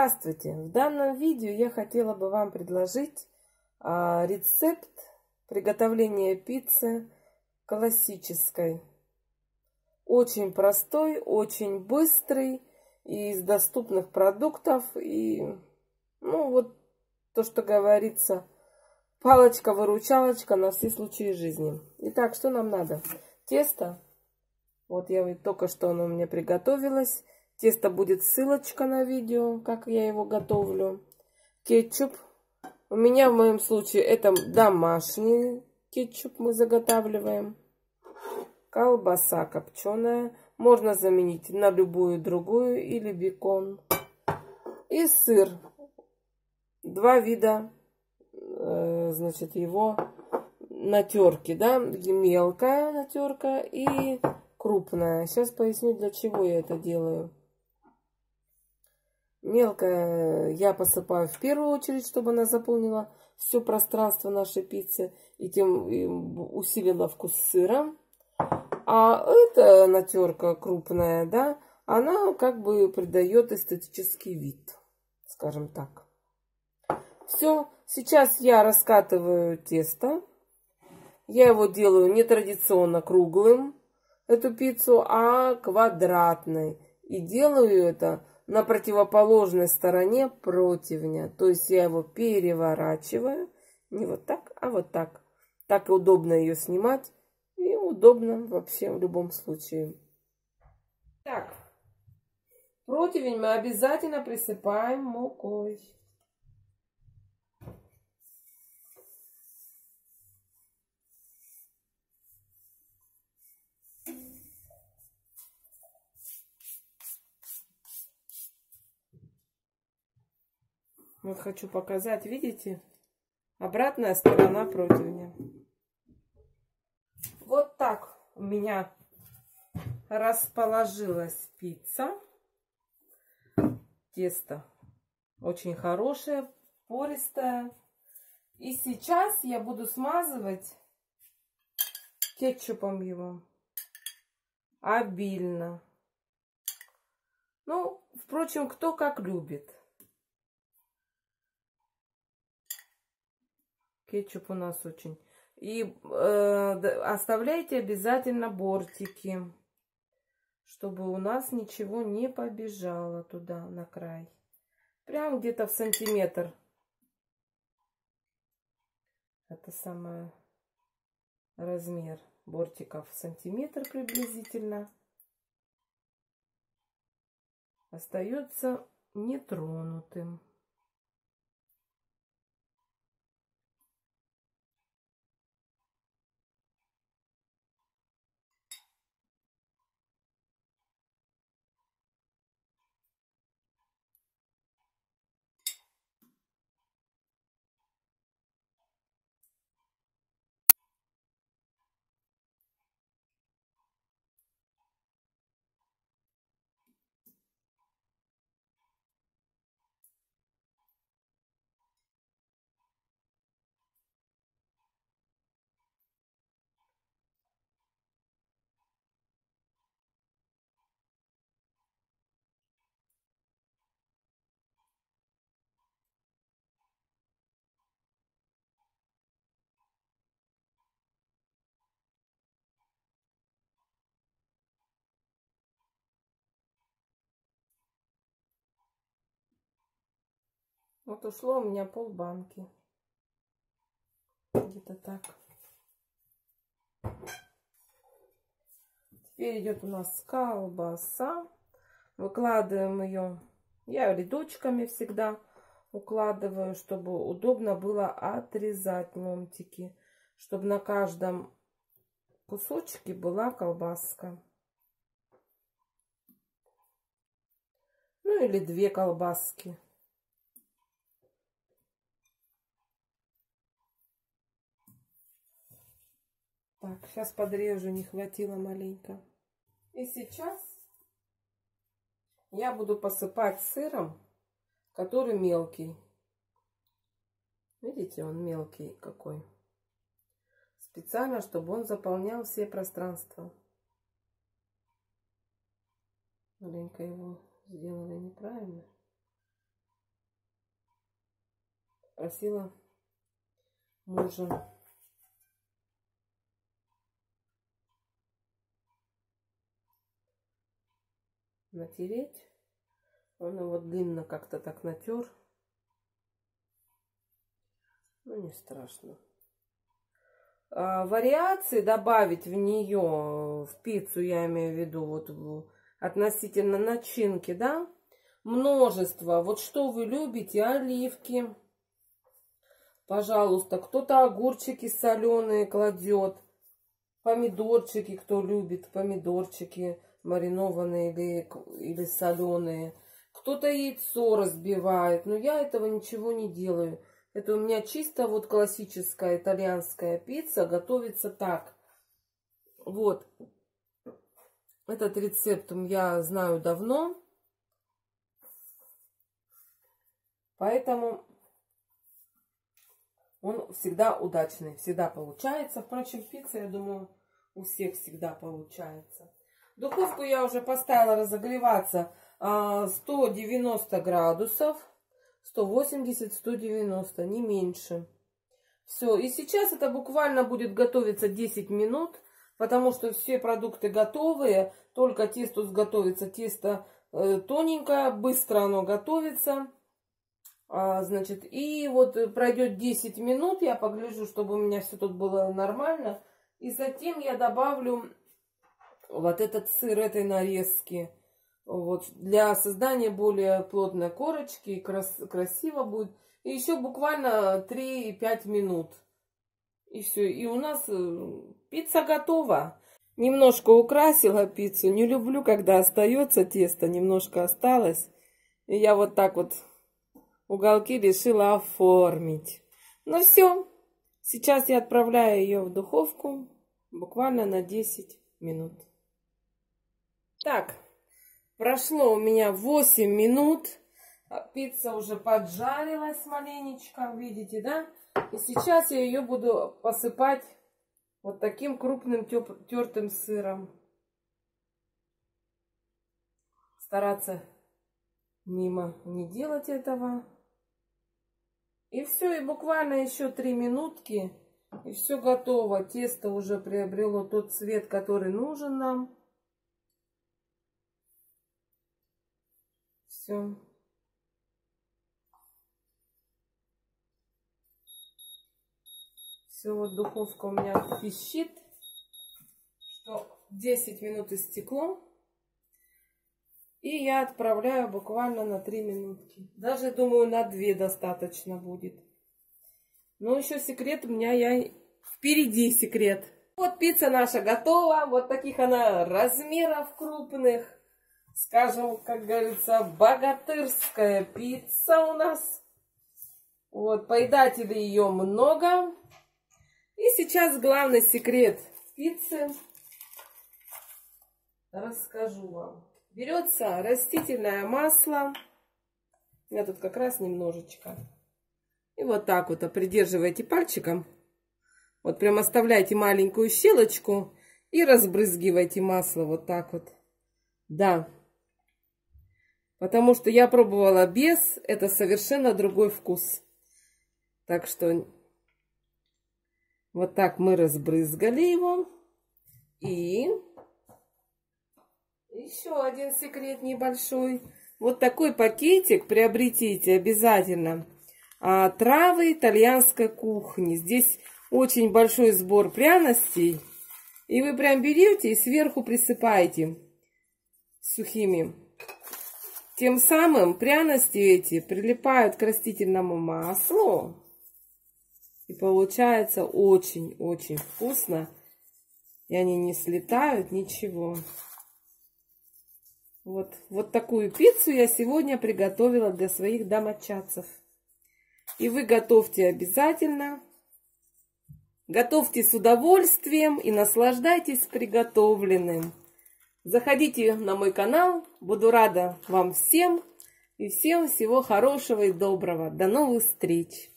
Здравствуйте! В данном видео я хотела бы вам предложить а, рецепт приготовления пиццы классической. Очень простой, очень быстрый, из доступных продуктов. И, ну, вот то, что говорится, палочка-выручалочка на все случаи жизни. Итак, что нам надо? Тесто. Вот я только что оно у меня приготовилось. Тесто будет ссылочка на видео, как я его готовлю. Кетчуп. У меня в моем случае это домашний кетчуп мы заготавливаем. Колбаса копченая. Можно заменить на любую другую или бекон. И сыр. Два вида, э, значит, его натерки, да, мелкая натерка и крупная. Сейчас поясню, для чего я это делаю. Мелкое я посыпаю в первую очередь, чтобы она заполнила все пространство нашей пиццы и тем усилила вкус сыра. А эта натерка крупная, да, она как бы придает эстетический вид, скажем так. Все, сейчас я раскатываю тесто. Я его делаю не традиционно круглым, эту пиццу, а квадратной. И делаю это на противоположной стороне противня. То есть я его переворачиваю. Не вот так, а вот так. Так удобно ее снимать. И удобно вообще в любом случае. Так. Противень мы обязательно присыпаем мукой. Вот хочу показать, видите? Обратная сторона противня. Вот так у меня расположилась пицца. Тесто очень хорошее, пористое. И сейчас я буду смазывать кетчупом его обильно. Ну, впрочем, кто как любит. Кетчуп у нас очень. И э, оставляйте обязательно бортики, чтобы у нас ничего не побежало туда, на край. Прям где-то в сантиметр. Это самый размер бортиков сантиметр приблизительно. Остается нетронутым. Вот ушло у меня полбанки. Где-то так. Теперь идет у нас колбаса. Выкладываем ее. Я рядочками всегда укладываю, чтобы удобно было отрезать ломтики. Чтобы на каждом кусочке была колбаска. Ну или две колбаски. Так, сейчас подрежу, не хватило маленько. И сейчас я буду посыпать сыром, который мелкий. Видите, он мелкий какой. Специально, чтобы он заполнял все пространства. Маленько его сделала неправильно. просила мужа. Натереть. Он его длинно как-то так натер. Ну, не страшно. А, вариации добавить в нее, в пиццу, я имею в виду, вот относительно начинки, да, множество. Вот что вы любите, оливки, пожалуйста, кто-то огурчики соленые кладет, помидорчики, кто любит помидорчики, маринованные или, или соленые. Кто-то яйцо разбивает, но я этого ничего не делаю. Это у меня чисто вот классическая итальянская пицца, готовится так. Вот. Этот рецепт я знаю давно. Поэтому он всегда удачный, всегда получается. Впрочем, пицца, я думаю, у всех всегда получается. Духовку я уже поставила разогреваться 190 а, градусов. 180-190, не меньше. Все, и сейчас это буквально будет готовиться 10 минут, потому что все продукты готовые, только тесто сготовится. Тесто э, тоненькое, быстро оно готовится. А, значит, и вот пройдет 10 минут, я погляжу, чтобы у меня все тут было нормально. И затем я добавлю вот этот сыр этой нарезки. Вот, для создания более плотной корочки, крас красиво будет. И еще буквально 3-5 минут. И все. И у нас э, пицца готова. Немножко украсила пиццу. Не люблю, когда остается тесто. Немножко осталось. И я вот так вот уголки решила оформить. Ну все. Сейчас я отправляю ее в духовку. Буквально на 10 минут. Так, прошло у меня 8 минут. А пицца уже поджарилась маленечко, видите, да? И сейчас я ее буду посыпать вот таким крупным тертым сыром. Стараться мимо не делать этого. И все, и буквально еще три минутки, и все готово. Тесто уже приобрело тот цвет, который нужен нам. Все. Все, вот духовка у меня пищит, что 10 минут истекло. И я отправляю буквально на 3 минутки. Даже, думаю, на 2 достаточно будет. Но еще секрет у меня я... Впереди секрет. Вот пицца наша готова. Вот таких она размеров крупных скажем, как говорится, богатырская пицца у нас. Вот, поедателей ее много. И сейчас главный секрет пиццы расскажу вам. Берется растительное масло. Меня тут как раз немножечко. И вот так вот придерживаете пальчиком. Вот прям оставляйте маленькую щелочку и разбрызгивайте масло вот так вот. Да, Потому что я пробовала без, это совершенно другой вкус. Так что вот так мы разбрызгали его. И еще один секрет небольшой. Вот такой пакетик приобретите обязательно. А, травы итальянской кухни. Здесь очень большой сбор пряностей. И вы прям берете и сверху присыпаете сухими тем самым пряности эти прилипают к растительному маслу. И получается очень-очень вкусно. И они не слетают, ничего. Вот, вот такую пиццу я сегодня приготовила для своих домочадцев. И вы готовьте обязательно. Готовьте с удовольствием и наслаждайтесь приготовленным. Заходите на мой канал. Буду рада вам всем. И всем всего хорошего и доброго. До новых встреч!